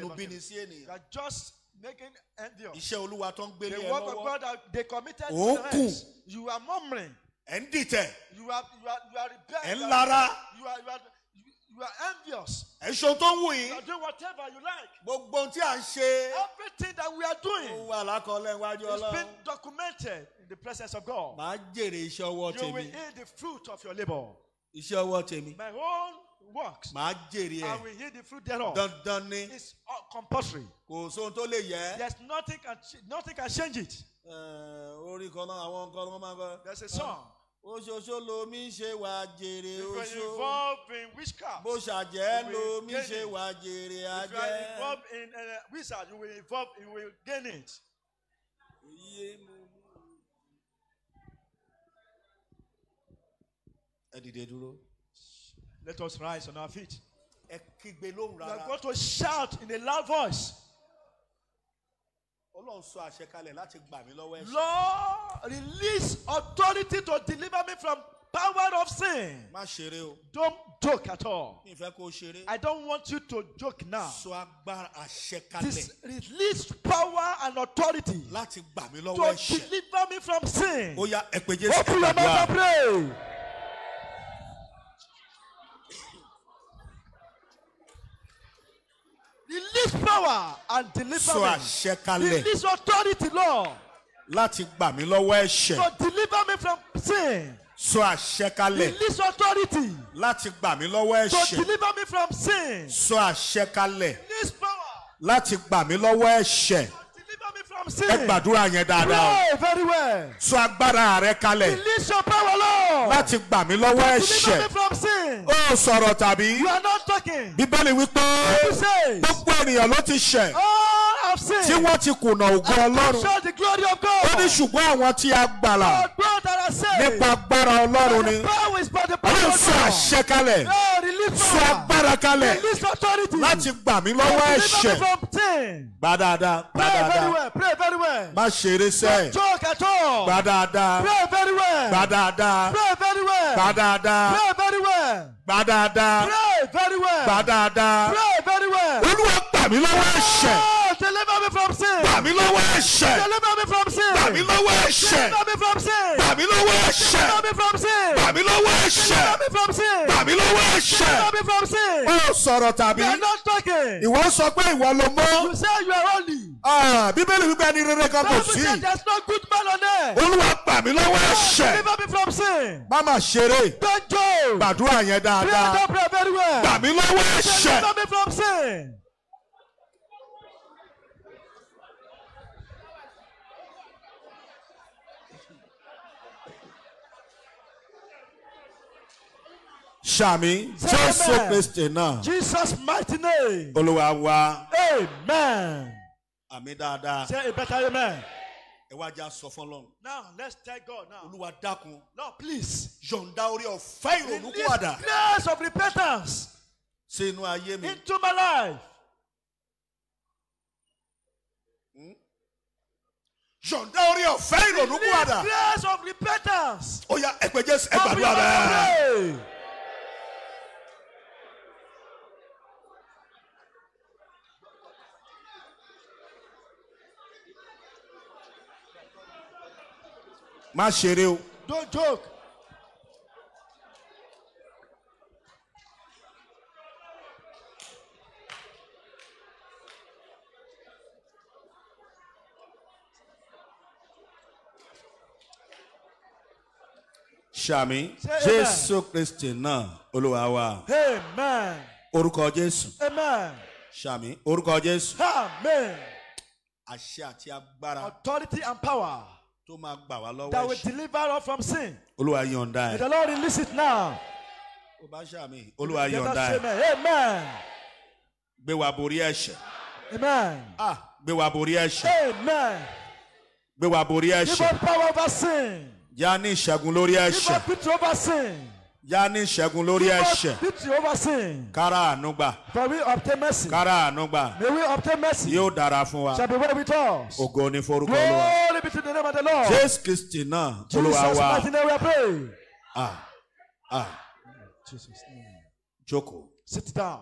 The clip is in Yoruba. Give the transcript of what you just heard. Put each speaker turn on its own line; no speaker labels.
him.
sí
You
ènìyàn
are just making envious.
iṣẹ́ olúwa tó ń gbélé
The
ẹ
work of
lọ́wọ́
God that they committed to
Ó
hands. You are murmuring.
ẹ̀ ń dìtẹ̀
You are you are you are rebelling.
ẹ̀ ń
You
lara
You are you are you, you are envious.
ẹ̀ ń ṣohun tó ń wù
You
yín
are doing whatever you like.
gbogbo ohun tí à ń ṣe
Everything that we are
ó
doing
wà lákọọ́lẹ̀ iwájú ọlọ́run
being documented in the presence of God.
màá jèrè iṣẹ́ ọwọ́
You will
tèmi
eat the fruit of your labor.
iṣẹ́ ọwọ́ tèmi
My own works.
màá jèrè
I
ẹ̀
will eat the fruit thereof.
dandan ni
It's compulsory.
kò sóhun tó lè yẹ
There's nothing can nothing can change it.
ẹ̀, orí kan náà àwọn nǹkan wọn máa ń kọ.
There's a song.
oṣooṣo lomi ṣe wà jèrè
If you're
oṣó
involved in witchcraft,
bó ṣàjẹ́
You
lomi ṣe wà jèrè
if you are
ajẹ́.
involved in uh, wizard, you will involve, you will gain it.
Iye ẹ dìde dúró
Let us rise on our feet.
Ẹ kígbe lóhùn
We are
rárá
going to shout in a loud voice.
ọlọ́run sọ àṣẹ kalẹ̀ láti gbà mí lọ́wọ́ ẹ̀ṣẹ̀
Lord, release authority to deliver me from power of sin.
má ṣeré o
Don't joke at all.
mi fẹ́ kó o ṣeré
I don't want you to joke now.
sọ agbára àṣẹ
This
kalẹ̀
release power and authority
láti gbà mí
to
lọ́wọ́ ẹ̀ṣẹ̀
deliver me from sin.
ó yá ẹ pé jésù
Open your mouth and pray. Release power and deliver
sọ
me.
àṣẹ kalẹ̀
Release authority, Lord,
láti gbà mí lọ́wọ́ ẹ̀ṣẹ̀
to deliver me from sin.
sọ àṣẹ kalẹ̀
Release authority
láti gbà mí lọ́wọ́
to
ẹ̀ṣẹ̀
deliver me from sin.
sọ àṣẹ kalẹ̀
Release power
láti gbà mí lọ́wọ́ ẹ̀ṣẹ̀
to deliver
ẹ gbàdúrà yẹn dáadáa o
Pray very well.
sọ agbára rẹ kalẹ̀
Release your power, Lord.
láti gbà mí lọ́wọ́
Deliver
ẹ̀ṣẹ̀
me from sin.
Ó sọ̀rọ̀ tàbí
You are not talking.
bíbélì wípé
You say,
gbogbo ènìyàn ló ti ṣẹ̀
all have sinned.
tí wọ́n ti kùnà ògo
and
ọlọ́run
show the glory of
ó ní
God.
ṣùgbọ́n àwọn tí a gbàlà
But God that are saved.
nípa agbára ọlọ́run ni
The power is by the power of
sọ
God.
àṣẹ kalẹ̀
Oh, release
sọ
power.
agbára kalẹ̀
Release authority.
láti gbà mí lọ́wọ́
Deliver
ẹ̀ṣẹ̀
me from sin.
gbà dáadáa
Pray very well. Pray very well.
má ṣeré sẹ́
Joke at all.
gbà dáadáa
Pray very well.
gbà dáadáa
Pray very well.
gbà dáadáa
Pray very well.
Gbà dáadáa
Pray very well.
gbà dáadáa
Pray very well.
olúwa gbà mí lọ́wọ́ ẹ̀ṣẹ̀
Oh, deliver me from sin.
gbà mí lọ́wọ́ ẹ̀ṣẹ̀
Deliver me from sin.
gbà mí lọ́wọ́ ẹ̀ṣẹ̀
Deliver me from sin.
gbà mí lọ́wọ́ ẹ̀ṣẹ̀
Deliver me from sin.
gbà mí lọ́wọ́ ẹ̀ṣẹ̀
Deliver me from sin.
gbà mí lọ́wọ́ ẹ̀ṣẹ̀
Deliver me from sin.
ó sọ̀rọ̀ tàbí
You are not talking.
ìwọ sọ pé ìwọ ló mọ́
You say you are holy.
Ah, bíbélì wípé ẹni rere kan kò sí. olúwa gbà mí lọ́wọ́ ẹ̀ṣẹ̀. má má ṣeré. Gbàdúrà yẹn dáadáa. gbà mí lọ́wọ́ ẹ̀ṣẹ̀. Sàmì jésù kristi náà.
Jesus mighty name.
olúwa wa.
Amen.
Àmì dáadáa
Say a better amen.
ẹ wá já sọ fún ọlọ́run
Now let's tell God now.
olúwa dákun
Lord, please.
yọ̀ǹda orí ọ̀fẹ́ ìrònú
Release grace of repentance
sí inú ayé mi
into my life.
yọ̀ǹda orí ọ̀fẹ́ ìrònú
Release grace of repentance.
ó yá ẹ pé jésù ẹ gbàdúrà bẹ́ẹ̀. Má ṣeré o
Don't joke. amen.
jésù kristi náà olúwa wa
Amen.
orúkọ jésù
Amen.
sàmì orúkọ jésù
Amen.
àṣẹ àti agbára
Authority and power
tó máa gbà wá lọ́wọ́
that will
ẹ̀ṣẹ̀
deliver us from sin.
olúwa yọ̀ǹda
May
ẹ̀
the Lord release it now.
ó bá sàmì olúwa yọ̀ǹda ẹ̀
amen. Amen.
gbé wa borí ẹ̀ṣẹ̀
Amen.
ah gbé wa borí ẹ̀ṣẹ̀
Amen.
gbé wa borí
Give
ẹ̀ṣẹ̀
us power over sin.
ní ìṣẹ́gun lórí
Give
ẹ̀ṣẹ̀
us victory over sin.
Já ní ìṣẹ́gun lórí
Give us victory over sin.
kára àánú gbà
For we obtain mercy.
kára àánú gbà
May we obtain mercy.
yóò dára fún wa
Shall be well with us.
ògo ní forúkọ olúwa
Glory be to the name of the Lord.
jésù kristi náà olúwa
Jesus
wa
mighty name we pray.
ah ah
Jesus
jókòó.
Sit down.